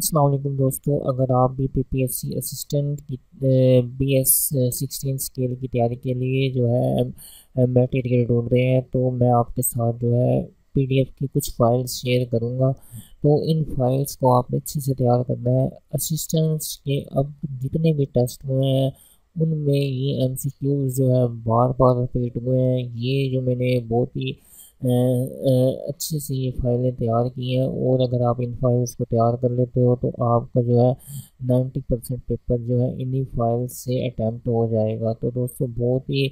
असलम दोस्तों, अगर आप भी P P S C assistant की बी एस सिक्सटीन स्केल की तैयारी के लिए जो है मटेरियल ढूंढ रहे हैं तो मैं आपके साथ जो है पी डी एफ़ की कुछ फाइल्स शेयर करूँगा। तो इन फाइल्स को आपने अच्छे से तैयार करना है। असिस्टेंट्स के अब जितने भी टेस्ट हुए हैं, उनमें ये एम सी क्यूज़ जो है बार बार रिपीट हुए हैं। ये जो मैंने बहुत ही अच्छे से ये फाइलें तैयार की हैं और अगर आप इन फाइल्स को तैयार कर लेते हो तो आपका जो है 90 परसेंट पेपर जो है इन्हीं फाइल्स से अटैम्प्ट हो जाएगा। तो दोस्तों, बहुत ही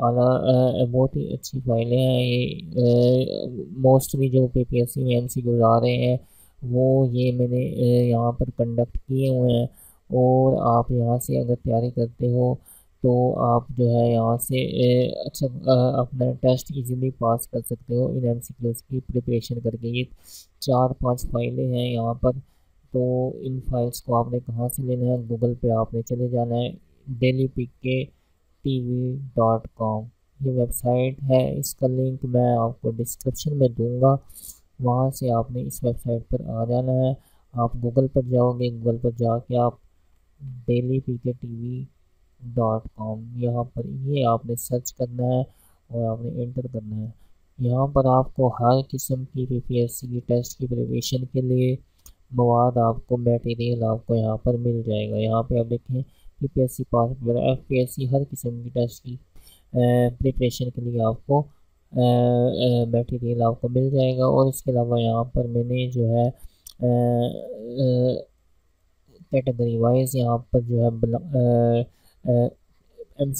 आला बहुत ही अच्छी फाइलें हैं ये मोस्टली जो पी पी एस सी में एम सी आ रहे हैं, वो ये मैंने यहाँ पर कंडक्ट किए हुए हैं और आप यहाँ से अगर तैयारी करते हो तो आप जो है यहाँ से अच्छा अपना टेस्ट इजीली पास कर सकते हो इन एम की प्रिपरेशन करके। ये चार पाँच फाइलें हैं यहाँ पर। तो इन फाइल्स को आपने कहाँ से लेना है? गूगल पे आपने चले जाना है। Daily pick K T V dot com ये वेबसाइट है। इसका लिंक मैं आपको डिस्क्रिप्शन में दूँगा। वहाँ से आपने इस वेबसाइट पर आ जाना है। आप गूगल पर जाओगे गूगल पर जाके आप daily P K T V dot com. यहाँ पर ये आपने सर्च करना है और आपने एंटर करना है। यहाँ पर आपको हर किस्म की पी पी एस सी की टेस्ट की प्रिपरेशन के लिए मवाद आपको मटेरियल आपको यहाँ पर मिल जाएगा। यहाँ पे आप देखें P P S C pass F P S C हर किस्म की टेस्ट की प्रिपरेशन के लिए आपको मटेरियल आपको मिल जाएगा। और इसके अलावा यहाँ पर मैंने जो है कैटेगरी वाइज यहाँ पर जो है एम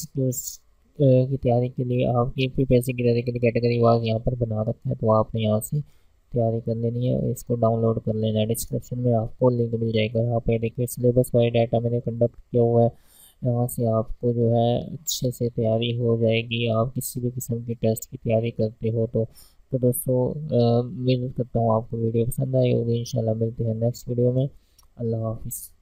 की तैयारी के लिए आपकी पी पी की तैयारी के लिए कैटेगरी वाइज यहाँ पर बना रखा है तो आपने यहाँ से तैयारी कर लेनी है। इसको डाउनलोड कर लेना है। डिस्क्रिप्शन में आपको लिंक मिल जाएगा। यहाँ पे देखिए सिलेबस वाइज डाटा मैंने कंडक्ट किया हुआ है। यहाँ से आपको जो है अच्छे से तैयारी हो जाएगी। आप किसी भी किस्म की टेस्ट की तैयारी करते हो तो तो दोस्तों उम्मीद करता हूँ आपको वीडियो पसंद आई होगी। इंशाल्लाह मिलते हैं नेक्स्ट वीडियो में। अल्लाह हाफिज़।